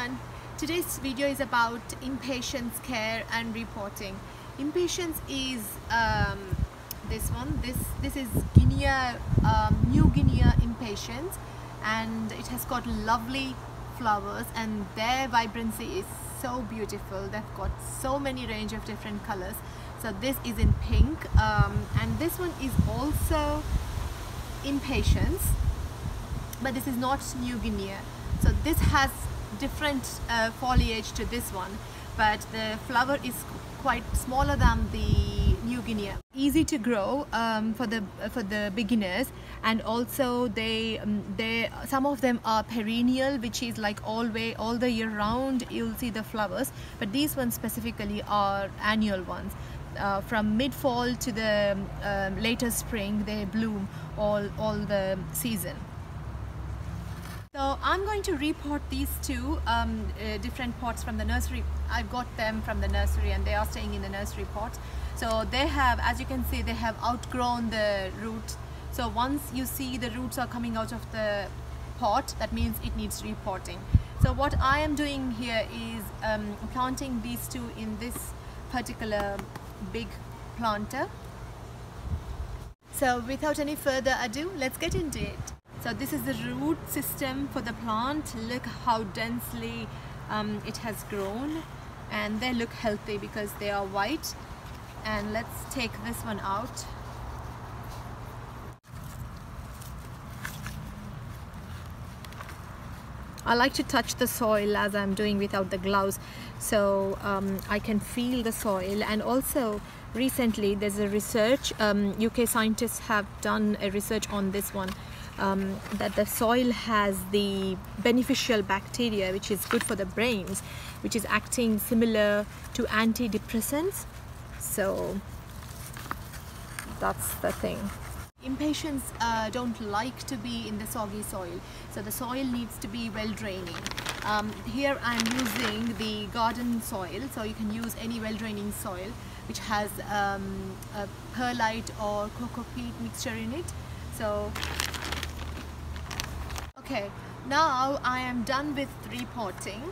everyone. Today's video is about impatiens care and repotting. Impatiens is um, this one. This this is Guinea, um, New Guinea impatiens, and it has got lovely flowers, and their vibrancy is so beautiful. They've got so many range of different colors. So this is in pink, um, and this one is also impatiens, but this is not New Guinea. So this has different uh, foliage to this one but the flower is quite smaller than the New Guinea. Easy to grow um, for the for the beginners and also they um, they some of them are perennial which is like all way all the year round you'll see the flowers but these ones specifically are annual ones. Uh, from mid-fall to the um, later spring they bloom all all the season. So I'm going to repot these two um, uh, different pots from the nursery. I've got them from the nursery and they are staying in the nursery pot. So they have, as you can see, they have outgrown the root. So once you see the roots are coming out of the pot, that means it needs repotting. So what I am doing here is um, planting these two in this particular big planter. So without any further ado, let's get into it. So this is the root system for the plant. Look how densely um, it has grown and they look healthy because they are white. And let's take this one out. I like to touch the soil as I'm doing without the gloves so um, I can feel the soil and also recently there's a research um, UK scientists have done a research on this one um, that the soil has the beneficial bacteria which is good for the brains which is acting similar to antidepressants. So that's the thing. Impatiens uh, don't like to be in the soggy soil so the soil needs to be well draining. Um, here I'm using the garden soil so you can use any well draining soil which has um, a perlite or coco peat mixture in it. So okay now I am done with repotting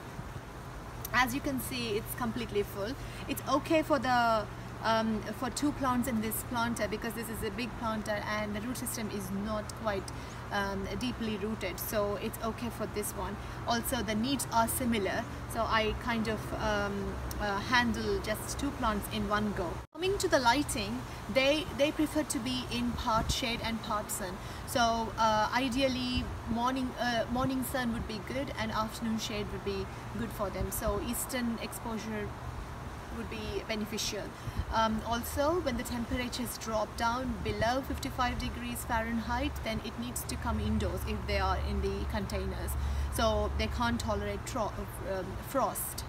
as you can see it's completely full. It's okay for the um, for two plants in this planter because this is a big planter and the root system is not quite um, deeply rooted. So it's okay for this one. Also the needs are similar. So I kind of um, uh, handle just two plants in one go. Coming to the lighting they they prefer to be in part shade and part sun. So uh, ideally morning uh, morning sun would be good and afternoon shade would be good for them. So eastern exposure would be beneficial. Um, also, when the temperatures drop down below 55 degrees Fahrenheit, then it needs to come indoors if they are in the containers. So they can't tolerate um, frost.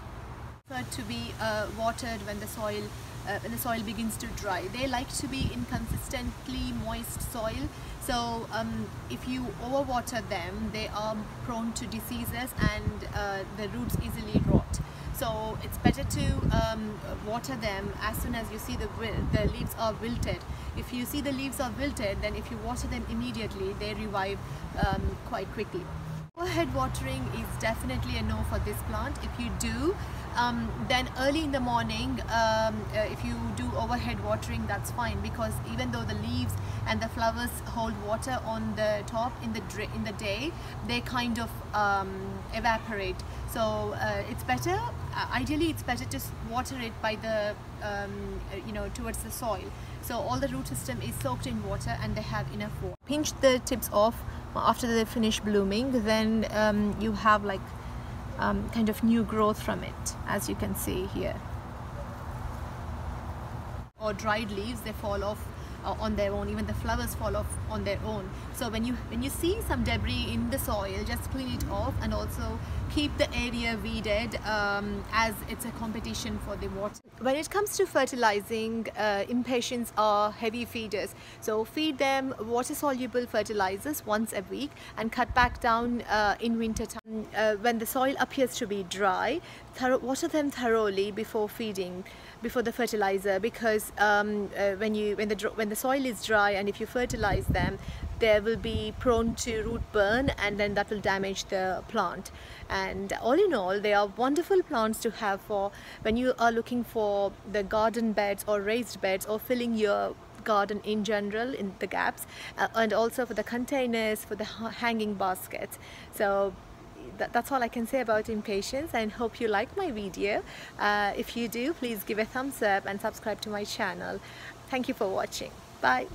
To be uh, watered when the soil uh, when the soil begins to dry. They like to be in consistently moist soil. So um, if you overwater them, they are prone to diseases and uh, the roots easily rot so it's better to um, water them as soon as you see the, the leaves are wilted. If you see the leaves are wilted then if you water them immediately they revive um, quite quickly. Overhead watering is definitely a no for this plant. If you do um, then early in the morning um, uh, if you do overhead watering that's fine because even though the leaves and the flowers hold water on the top in the in the day they kind of um, evaporate. So uh, it's better uh, ideally it's better to water it by the um, uh, you know towards the soil. So all the root system is soaked in water and they have enough water pinch the tips off after they finish blooming then um, you have like um, kind of new growth from it as you can see here. Or dried leaves they fall off uh, on their own. Even the flowers fall off on their own. So when you when you see some debris in the soil just clean it off and also keep the area weeded um, as it's a competition for the water. When it comes to fertilizing uh, impatiens are heavy feeders. So feed them water soluble fertilizers once a week and cut back down uh, in winter time uh, when the soil appears to be dry, water them thoroughly before feeding, before the fertilizer. Because um, uh, when you when the when the soil is dry and if you fertilize them, they will be prone to root burn, and then that will damage the plant. And all in all, they are wonderful plants to have for when you are looking for the garden beds or raised beds or filling your garden in general in the gaps uh, and also for the containers for the hanging baskets so that, that's all I can say about impatiens and hope you like my video. Uh, if you do, please give a thumbs up and subscribe to my channel. Thank you for watching. Bye.